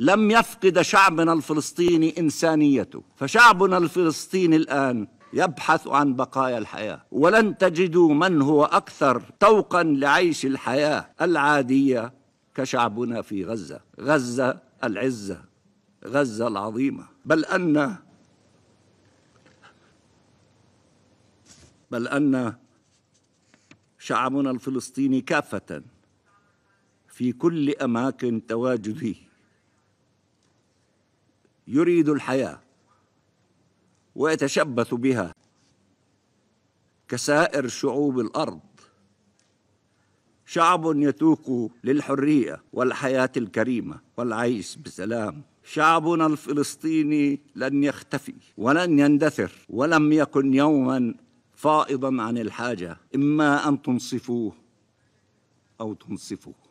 لم يفقد شعبنا الفلسطيني إنسانيته. فشعبنا الفلسطيني الآن يبحث عن بقايا الحياة. ولن تجدوا من هو أكثر طوقا لعيش الحياة العادية كشعبنا في غزة. غزة العزة. غزة العظيمة. بل ان بل أن شعبنا الفلسطيني كافة في كل أماكن تواجده. يريد الحياة ويتشبث بها كسائر شعوب الأرض. شعب يتوق للحرية والحياة الكريمة والعيش بسلام. شعبنا الفلسطيني لن يختفي ولن يندثر ولم يكن يوما فائضا عن الحاجة. إما أن تنصفوه أو تنصفوه.